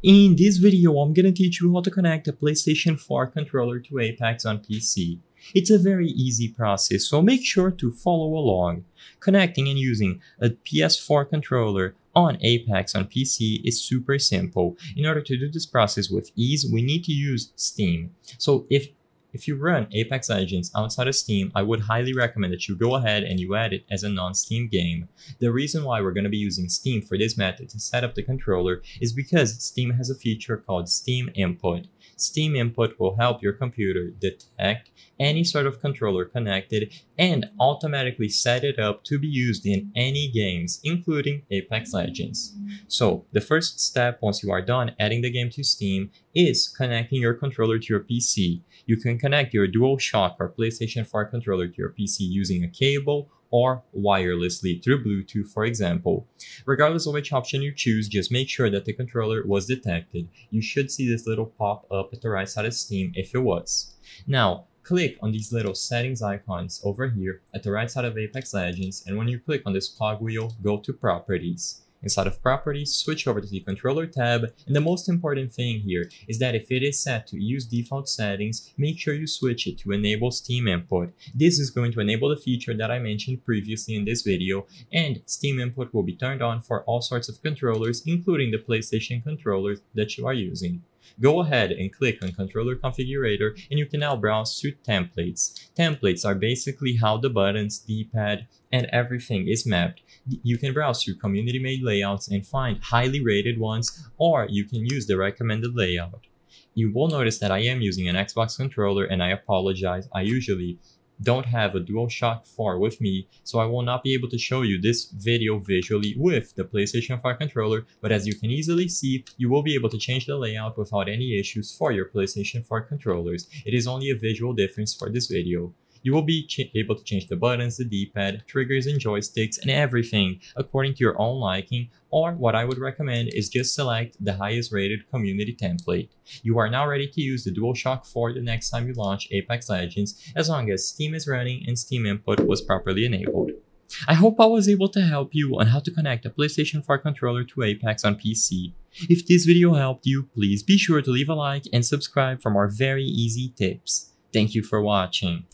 In this video, I'm gonna teach you how to connect a PlayStation 4 controller to Apex on PC. It's a very easy process, so make sure to follow along. Connecting and using a PS4 controller on Apex on PC is super simple. In order to do this process with ease, we need to use Steam. So if if you run Apex Legends outside of Steam, I would highly recommend that you go ahead and you add it as a non-Steam game. The reason why we're going to be using Steam for this method to set up the controller is because Steam has a feature called Steam Input. Steam Input will help your computer detect any sort of controller connected and automatically set it up to be used in any games, including Apex Legends. So the first step once you are done adding the game to Steam is connecting your controller to your PC. You can connect your DualShock or PlayStation 4 controller to your PC using a cable or wirelessly through Bluetooth, for example. Regardless of which option you choose, just make sure that the controller was detected. You should see this little pop up at the right side of Steam if it was. Now, click on these little settings icons over here at the right side of Apex Legends, and when you click on this cogwheel, go to Properties. Inside of properties, switch over to the controller tab, and the most important thing here is that if it is set to use default settings, make sure you switch it to enable Steam input. This is going to enable the feature that I mentioned previously in this video, and Steam input will be turned on for all sorts of controllers, including the PlayStation controllers that you are using. Go ahead and click on controller configurator and you can now browse through templates. Templates are basically how the buttons, D-pad, and everything is mapped. You can browse through community made layouts and find highly rated ones or you can use the recommended layout. You will notice that I am using an Xbox controller and I apologize. I usually don't have a DualShock 4 with me, so I will not be able to show you this video visually with the PlayStation 4 controller, but as you can easily see, you will be able to change the layout without any issues for your PlayStation 4 controllers. It is only a visual difference for this video. You will be able to change the buttons, the D-pad, triggers and joysticks, and everything according to your own liking, or what I would recommend is just select the highest rated community template. You are now ready to use the DualShock 4 the next time you launch Apex Legends, as long as Steam is running and Steam input was properly enabled. I hope I was able to help you on how to connect a PlayStation 4 controller to Apex on PC. If this video helped you, please be sure to leave a like and subscribe for more very easy tips. Thank you for watching.